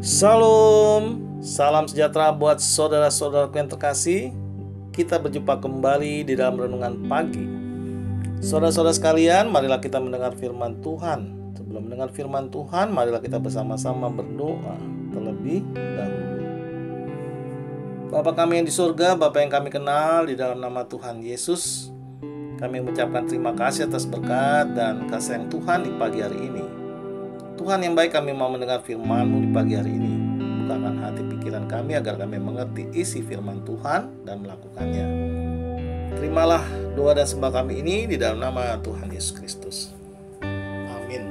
Salam, salam sejahtera buat saudara-saudaraku yang terkasih. Kita berjumpa kembali di dalam renungan pagi. Saudara-saudara sekalian, marilah kita mendengar firman Tuhan. Sebelum mendengar firman Tuhan, marilah kita bersama-sama berdoa terlebih dahulu. Bapa kami yang di surga, Bapa yang kami kenal di dalam nama Tuhan Yesus, kami mengucapkan terima kasih atas berkat dan kasih yang Tuhan di pagi hari ini. Tuhan yang baik kami mau mendengar firman-Mu di pagi hari ini. Bukakan hati pikiran kami agar kami mengerti isi firman Tuhan dan melakukannya. Terimalah doa dan sembah kami ini di dalam nama Tuhan Yesus Kristus. Amin.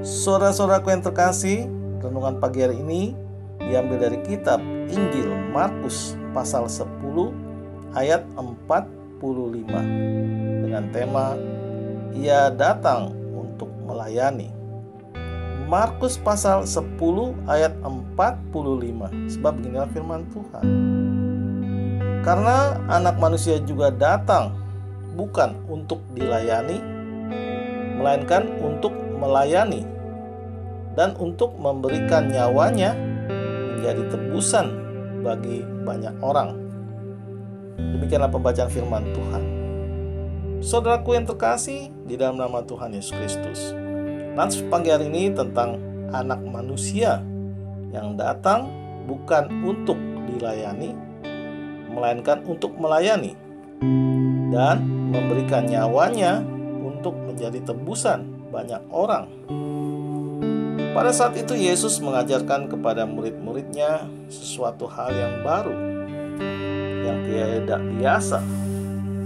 Saudara-saudaraku yang terkasih, renungan pagi hari ini diambil dari kitab Injil Markus pasal 10 ayat 45 dengan tema Ia datang untuk melayani. Markus pasal 10 ayat 45 sebab beginilah firman Tuhan. Karena anak manusia juga datang bukan untuk dilayani melainkan untuk melayani dan untuk memberikan nyawanya menjadi tebusan bagi banyak orang demikianlah pembacaan firman Tuhan Saudaraku yang terkasih di dalam nama Tuhan Yesus Kristus Nats pagi hari ini tentang anak manusia yang datang bukan untuk dilayani, melainkan untuk melayani dan memberikan nyawanya untuk menjadi tebusan banyak orang. Pada saat itu Yesus mengajarkan kepada murid-muridnya sesuatu hal yang baru, yang tidak biasa,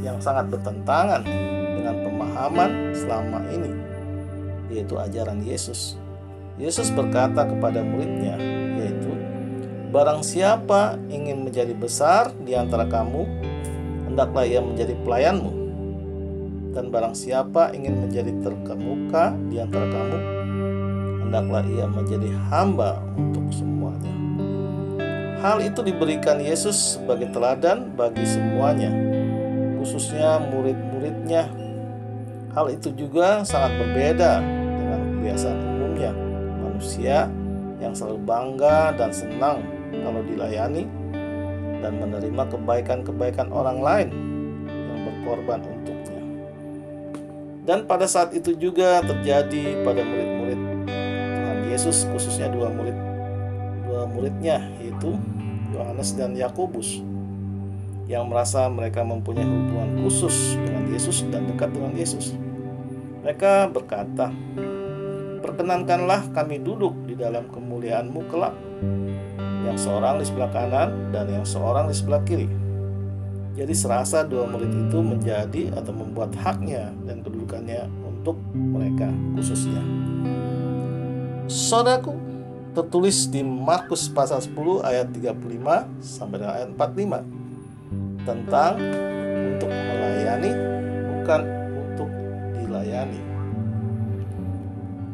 yang sangat bertentangan dengan pemahaman selama ini yaitu ajaran Yesus. Yesus berkata kepada muridnya, yaitu, Barang siapa ingin menjadi besar di antara kamu, hendaklah ia menjadi pelayanmu. Dan barang siapa ingin menjadi terkemuka di antara kamu, hendaklah ia menjadi hamba untuk semuanya. Hal itu diberikan Yesus sebagai teladan bagi semuanya, khususnya murid-muridnya. Hal itu juga sangat berbeda kebiasaan umumnya manusia yang selalu bangga dan senang kalau dilayani dan menerima kebaikan-kebaikan orang lain yang berkorban untuknya. Dan pada saat itu juga terjadi pada murid-murid Tuhan Yesus khususnya dua murid muridnya yaitu Yohanes dan Yakobus yang merasa mereka mempunyai hubungan khusus dengan Yesus dan dekat dengan Yesus. Mereka berkata, perkenankanlah kami duduk di dalam kemuliaanmu kelak. Yang seorang di sebelah kanan dan yang seorang di sebelah kiri. Jadi serasa dua murid itu menjadi atau membuat haknya dan kedudukannya untuk mereka khususnya. Saudaraku, tertulis di Markus pasal 10 ayat 35 sampai dengan ayat 45 tentang untuk melayani bukan untuk dilayani.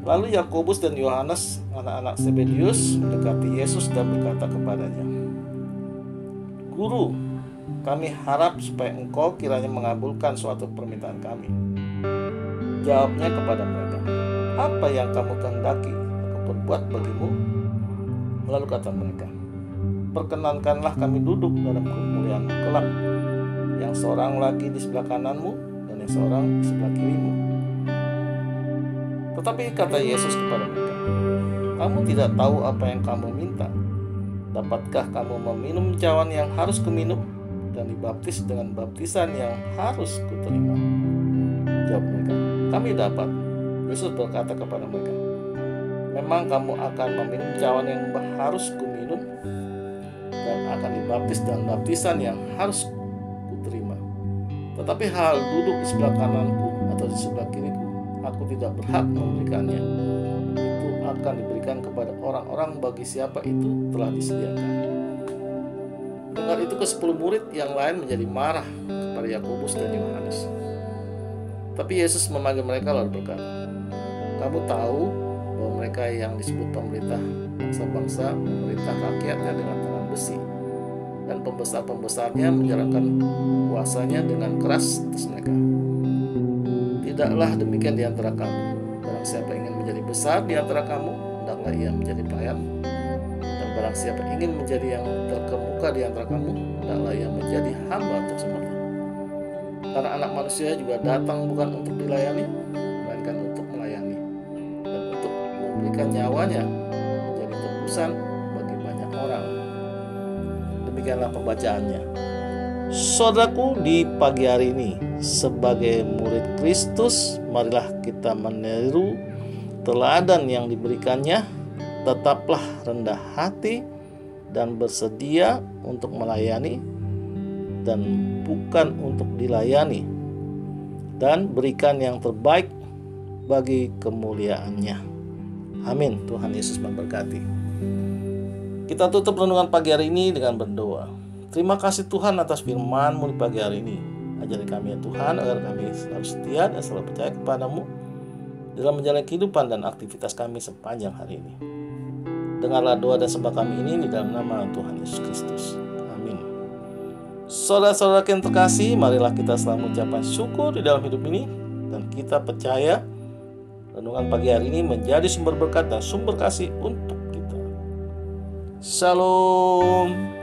Lalu Yakobus dan Yohanes, anak-anak Zebedius, mendekati Yesus dan berkata kepadanya, "Guru, kami harap supaya engkau kiranya mengabulkan suatu permintaan kami." Jawabnya kepada mereka, "Apa yang kamu kehendaki perbuat bagimu?" Lalu kata mereka, "Perkenankanlah kami duduk dalam kemuliaan kelak, yang seorang lagi di sebelah kananmu dan yang seorang di sebelah kirimu." Tetapi kata Yesus kepada mereka, "Kamu tidak tahu apa yang kamu minta. Dapatkah kamu meminum cawan yang harus kuminum dan dibaptis dengan baptisan yang harus kuterima?" Jawab mereka, "Kami dapat." Yesus berkata kepada mereka, "Memang kamu akan meminum cawan yang harus kuminum dan akan dibaptis dengan baptisan yang harus kuterima. Tetapi hal duduk di sebelah kananku atau di sebelah kiriku aku tidak berhak memberikannya. Itu akan diberikan kepada orang-orang bagi siapa itu telah disediakan. Dengar itu ke sepuluh murid yang lain menjadi marah kepada Yakobus dan Yohanes. Tapi Yesus memanggil mereka lalu berkata, Kamu tahu bahwa mereka yang disebut pemerintah bangsa-bangsa memerintah rakyatnya dengan tangan besi dan pembesar-pembesarnya menjalankan kuasanya dengan keras atas mereka. Tidaklah demikian di antara kamu. siapa ingin menjadi besar di antara kamu, hendaklah ia menjadi pelayan. Dan barang siapa ingin menjadi yang terkemuka di antara kamu, hendaklah ia menjadi hamba untuk semuanya. Karena anak manusia juga datang bukan untuk dilayani, memberikan nyawanya menjadi tebusan bagi banyak orang. Demikianlah pembacaannya. Saudaraku di pagi hari ini sebagai murid Kristus marilah kita meniru teladan yang diberikannya tetaplah rendah hati dan bersedia untuk melayani dan bukan untuk dilayani dan berikan yang terbaik bagi kemuliaannya. Amin. Tuhan Yesus memberkati. Kita tutup renungan pagi hari ini dengan berdoa. Terima kasih Tuhan atas firman-Mu di pagi hari ini. Ajari kami ya Tuhan agar kami selalu setia dan selalu percaya kepadamu dalam menjalani kehidupan dan aktivitas kami sepanjang hari ini. Dengarlah doa dan sembah kami ini di dalam nama Tuhan Yesus Kristus. Amin. Saudara-saudara yang terkasih, marilah kita selalu mengucapkan syukur di dalam hidup ini dan kita percaya renungan pagi hari ini menjadi sumber berkat dan sumber kasih untuk kita. Shalom.